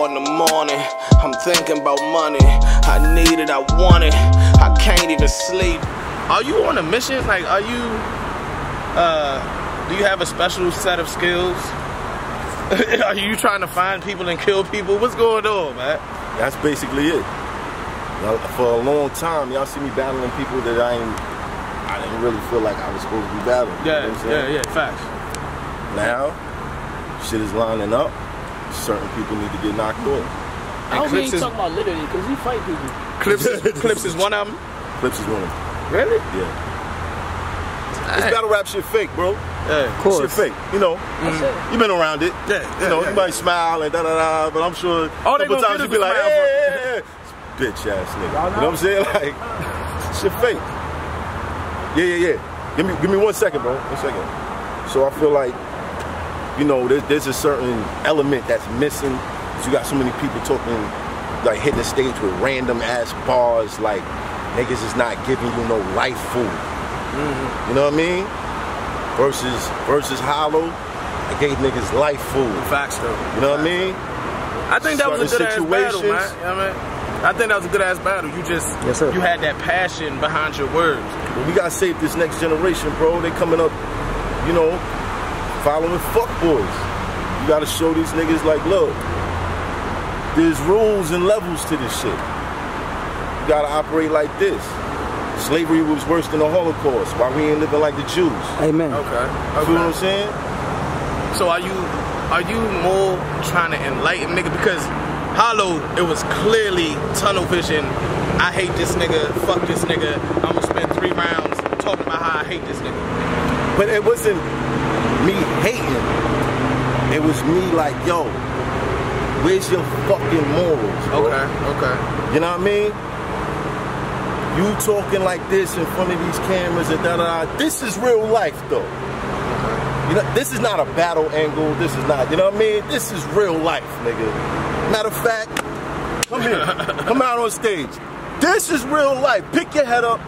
four in the morning. I'm thinking about money. I need it, I want it. I can't even sleep. Are you on a mission? Like, are you, uh, do you have a special set of skills? are you trying to find people and kill people? What's going on, man? That's basically it. Now, for a long time, y'all see me battling people that I ain't, I didn't really feel like I was supposed to be battling. Yeah, you know yeah, yeah, facts. Now, shit is lining up. Certain people need to get knocked off. I don't Clips is- talking about literally, because he fight people. Clips, Clips is one of them. Clips is one of them. Really? Yeah. This battle rap shit fake, bro. Yeah. Of course. Shit fake. You know, mm. That's it. you been around it. Yeah, You know, yeah, you might smile and da da da, but I'm sure All they a couple gonna times get you is be like, smile hey, hey, hey, bitch ass nigga. You know what I'm saying? Like, shit fake. Yeah, yeah, yeah. Give me, give me one second, bro. One second. So I feel like, you know, there's, there's a certain element that's missing. 'cause You got so many people talking, like hitting the stage with random ass bars, like niggas is not giving you no life food. Mm-hmm. You know what I mean? Versus versus Hollow, I gave niggas life food. Facts though. You know what I mean? I think that was a good Certain ass battle, man. You know what I mean? I think that was a good ass battle. You just Yes, sir. you had that passion behind your words. But we gotta save this next generation, bro. They coming up, you know, following fuck boys. You gotta show these niggas like, look, there's rules and levels to this shit. You gotta operate like this. Slavery was worse than the Holocaust. Why we ain't living like the Jews? Amen. Okay. You feel what I'm saying? So are you are you more trying to enlighten nigga because Hollow it was clearly tunnel vision. I hate this nigga. Fuck this nigga. I'm gonna spend three rounds talking about how I hate this nigga. But it wasn't me hating. It was me like, yo, where's your fucking morals, bro? Okay. Okay. You know what I mean? You talking like this in front of these cameras and da da da. This is real life though. You know, this is not a battle angle. This is not, you know what I mean? This is real life, nigga. Matter of fact, come here. come out on stage. This is real life. Pick your head up.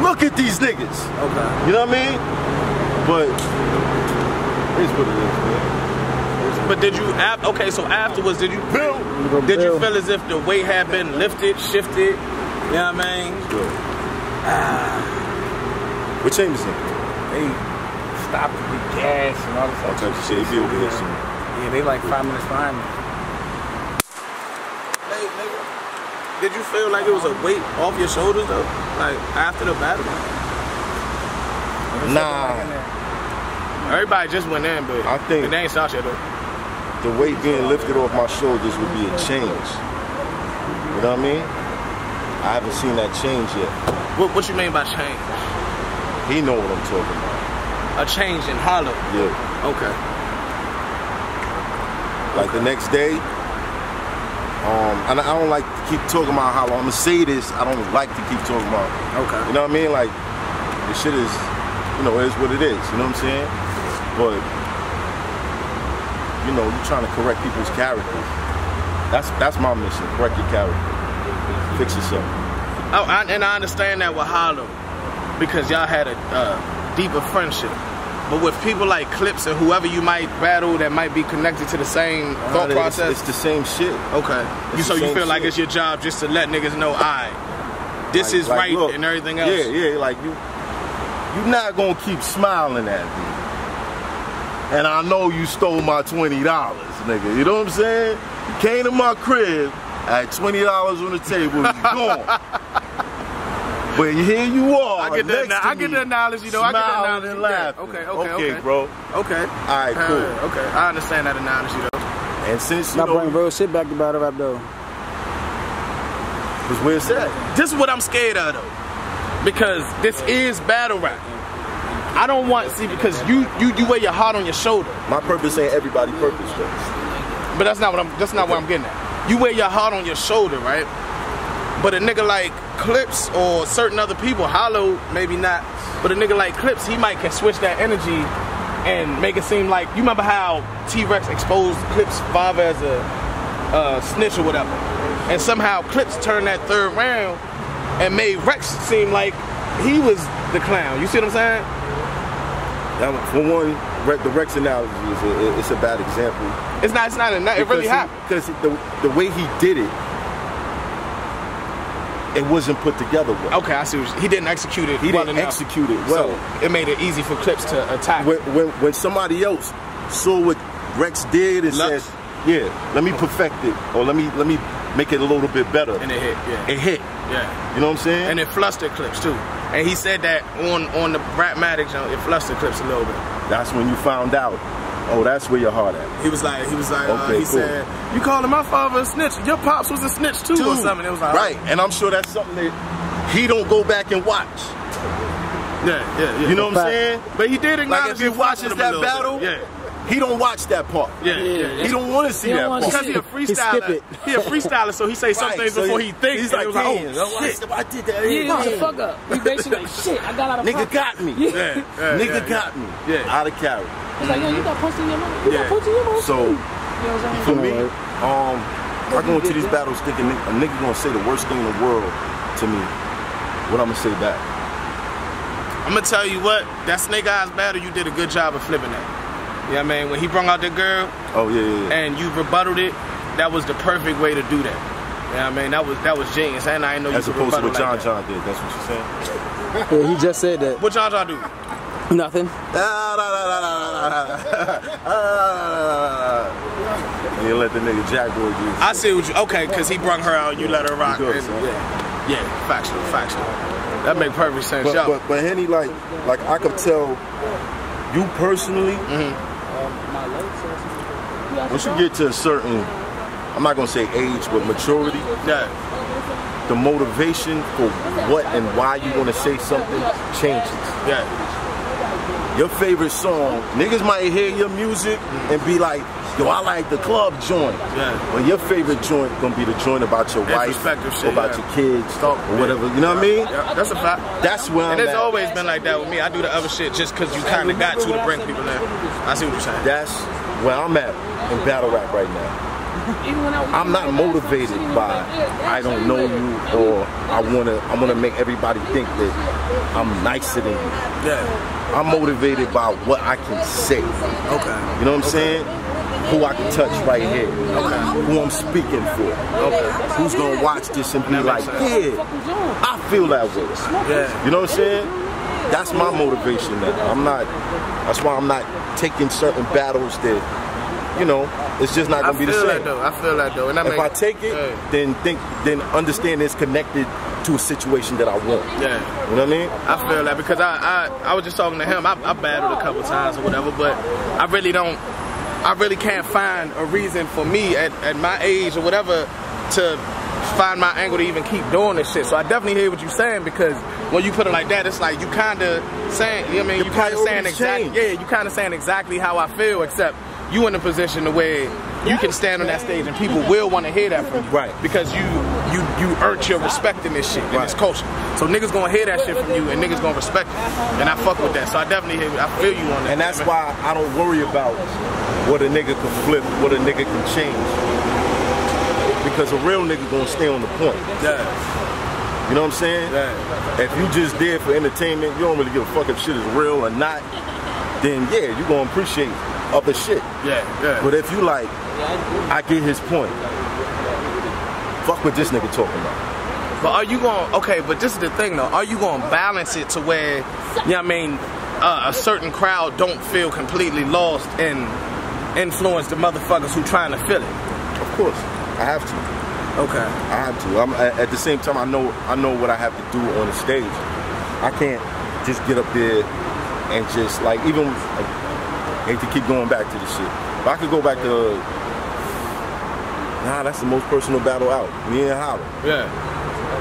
Look at these niggas. Okay. You know what I mean? But it's what it is, man. But did you af- okay? So afterwards, did you Bill. did you feel as if the weight had been lifted, shifted? You know what I mean? Ah. What change is it? They stopped to get gas and all this All types of shit. He be over here soon. Yeah, they like five minutes behind me. Hey, nigga. Did you feel like it was a weight off your shoulders though? Like after the battle? Nah. Everybody just went in, but I think- they ain't yet though. the weight being lifted off my shoulders would be a change. You know what I mean? I haven't seen that change yet. What, what you mean by change? He know what I'm talking about. A change in hollow. Yeah. Okay. Like the next day, um, and I don't like to keep talking about how I'm gonna say this. I don't like to keep talking about. Okay. You know what I mean? Like the shit is, you know, it is what it is. You know what I'm saying? But you know, you're trying to correct people's characters. That's that's my mission. Correct your character. Fix yourself. Oh, I, and I understand that with Hollow because y'all had a uh, deeper friendship. But with people like Clips and whoever you might battle that might be connected to the same thought It's- process. It's, the same shit. okay. You it's so you feel like it's your job just to let niggas know, I this Like- is like, right look, and everything else. Yeah, yeah, like you you're not gonna keep smiling at me. And I know you stole my twenty dollars, nigga. You know what I'm saying? You came to my crib, I had twenty dollars on the table, you gone. But here you are. I get that. next to I get me, that knowledge. You know, I get that smiling knowledge. and Yeah. laughing. Okay, okay, okay, okay. bro. Okay. All right, cool. Uh, okay. I understand that analogy though. And since you Stop know, bringing real shit back to battle rap though. because where it's at. This is what I'm scared of though. Because this is battle rap. I don't want see because you you you wear your heart on your shoulder. My purpose ain't everybody purpose though. But that's not what I'm that's not what I'm getting at. You wear your heart on your shoulder, right? But a nigga like Clips or certain other people, Hollow, maybe not. But a nigga like Clips, he might can switch that energy and make it seem like you remember how T-Rex exposed Clips' father as a uh, snitch or whatever, and somehow Clips turned that third round and made Rex seem like he was the clown. You see what I'm saying? That, for one, Re- the Rex analogy is a, it's a bad example. It's not. It's not. A, it really happened. Because the the way he did it, it wasn't put together well. Okay, I see. What you, he didn't execute it. He well didn't enough. execute it well. So it made it easy for Clips to attack. when, when when somebody else saw what Rex did and Lux. said, "Yeah, let me perfect it, or let me let me make it a little bit better," and it hit. Yeah. it hit. yeah. You know what I'm saying? And it flustered Clips too. And he said that on on the Rapmatic joint, it flustered Clips a little bit. that's when you found out. Oh, that's where your heart at. He was like, he was like, uh, Okay, he cool. said, "You calling my father a snitch? Your pops was a snitch too, or something." It was like, right, and I'm sure that's something that he don't go back and watch. yeah, yeah, yeah. You know what I'm saying? But he did acknowledge Like if he watches with him a that battle, bit. yeah. He don't watch that part. Yeah, yeah, yeah. He don't want to see that part. Because he a He skip freestyler. it. He a freestyler, so he say some Right, things so before he- he thinks. He's like, it was like, oh I- shit. I did that. Yeah, Yeah. the fuck up. You basically like, shit, I got out of Nigga pocket. got me. Yeah. Yeah, yeah, Nigga yeah, got me. Yeah. Out of character. It's like, yo, you got punched in your mouth. You Yeah. got punched in your mouth. So, too. You know what I'm For saying? me, um, I go into these battles thinking a nigga gonna say the worst thing in the world to me. What I'm gonna say back? I'm gonna tell you what, that Snake Eyes battle, you did a good job of flipping that. You know I mean? When he brung out the girl Oh yeah, yeah, yeah. and you rebutted it, that was the perfect way to do that. You know I mean? That was that was genius. And I didn't know you As could opposed to what John that. John did. That's what you're saying. Yeah, he just said that. What John John do? Nothing. You let the nigga Jack Boy do. I see what you okay, cause he brung her out and you let her rock. Good, and- yeah, yeah, factual, factual. That make perfect sense. But, Yo, but but Henny, like like I could tell you personally, mm-hmm. Once you get to a certain, I'm not gonna say age, but maturity, yeah, the motivation for what and why you want to say something changes. yeah, Your favorite song, niggas might hear your music and be like, yo, I like the club joint. Yeah. When your favorite joint gonna be the joint about your wife, or shit, about yeah. your kids, Talk, or whatever. You know what I mean? yeah. That's a fact. That's where I'm And it's at. always been like that with me. I do the other shit just because you kind of got to to bring people in. I see what you're saying. That's where I'm at in battle rap right now. I'm not motivated by I don't know you or I wanna I wanna make everybody think that I'm nicer than you. Yeah. I'm motivated by what I can say. Okay. You know what I'm saying? Who I can touch right here. Okay. Who I'm speaking for. Okay. Who's gonna watch this and be That like, yeah, I feel that way. Yeah. You know what I'm saying? That's my motivation now. I'm not that's why I'm not taking certain battles that, you know, it's just not gonna be the same. I feel that though. I feel that though. And that If I take it, Yeah. then think then understand it's connected to a situation that I want. Yeah. You know what I mean? I feel that because I, I, I was just talking to him. I, I battled a couple times or whatever, but I really don't. I really can't find a reason for me at, at my age or whatever to find my angle to even keep doing this shit. So I definitely hear what you're saying because when you put it like that, it's like you kind of saying. You know what I mean, you kind of saying exactly. change. Yeah, you kind of saying exactly how I feel, except you in a position to where you can stand on that stage and people will want to hear that from you. Right. Because you you you earned your respect in this shit in this culture. So niggas gonna hear that shit from you and niggas gonna respect it. And I fuck with that. So I definitely hear I feel you on that. And that's man. why I don't worry about what a nigga can flip, what a nigga can change. Because a real nigga gonna stay on the point. Yeah. You know what I'm saying? Yeah. If you just there for entertainment, you don't really give a fuck if shit is real or not, then yeah, you gonna appreciate other shit. Yeah. Yeah. But if you like, I get his point. Fuck what this nigga talking about. But are you going to okay, but this is the thing though. Are you going to balance it to where you know what I mean uh, a certain crowd don't feel completely lost and influence the motherfuckers who trying to feel it? Of course, I have to. Okay. I have to. I'm, at the same time, I know I know what I have to do on the stage. I can't just get up there and just like even like, hate to keep going back to this shit. But I could go back to nah, that's the most personal battle out. Me and Hollow. Yeah.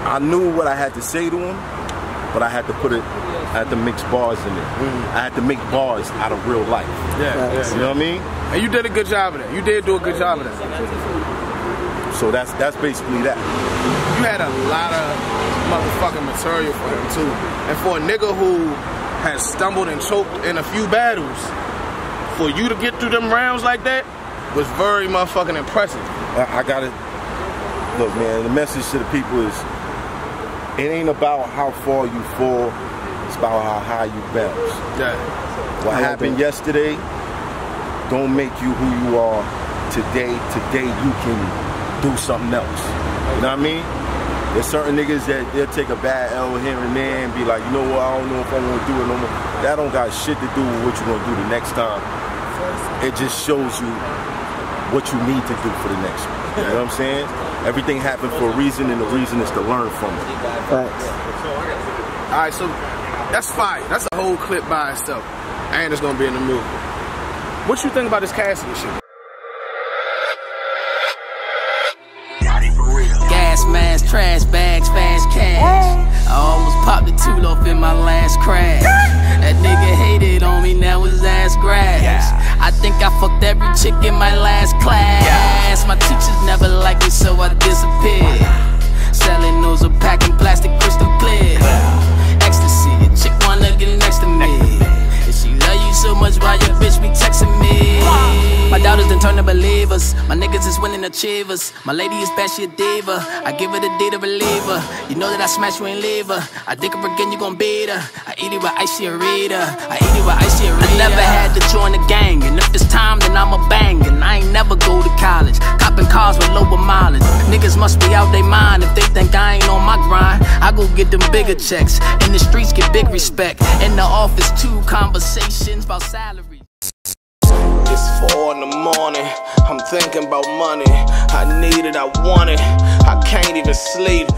I knew what I had to say to him, but I had to put it. I had to mix bars in it. Mm. I had to make bars out of real life. Yeah. You know what I mean? And you did a good job of that. You did do a good job of that. So that's that's basically that. you had a lot of motherfucking material for him too. And for a nigga who has stumbled and choked in a few battles, for you to get through them rounds like that was very motherfucking impressive. I, I got it. look, man. The message to the people is, it ain't about how far you fall. It's about how high you bounce. Yeah. What I happened yesterday don't make you who you are today. Today you can do something else. You know what I mean? There's certain niggas that they'll take a bad L here and there and be like, you know what, I don't know if I'm gonna do it no more. That don't got shit to do with what you're gonna do the next time. It just shows you what you need to do for the next one. You know what I'm saying? Everything happened for a reason and the reason is to learn from it. Facts. All right, so that's fire. That's a whole clip by itself, and it's gonna be in the movie. What you think about this casting shit? Gas masks, trash bags, fast cash. I almost popped the tool off in my last crash. That nigga hated on me, now his ass grass. I think I fucked every chick in my last class. My teachers never liked me, so I disappeared. Selling those are packing plastic crystal clear. Believers. My niggas is winning achievers. My lady is bad, she a diva. I give her the D to relieve her. You know that I smash you and leave her. I dick her again, you gon' beat her. I eat it with icy a reader. I eat it with icy a reader. I never had to join the gang, and if it's time, then I'm a bang. And I ain't never go to college. Copping cars with lower mileage. Niggas must be out they mind if they think I ain't on my grind. I go get them bigger checks. In the streets, get big respect. In the office, two conversations about salary. It's four in the morning. I'm thinking about money. I need it, I want it. I can't even sleep.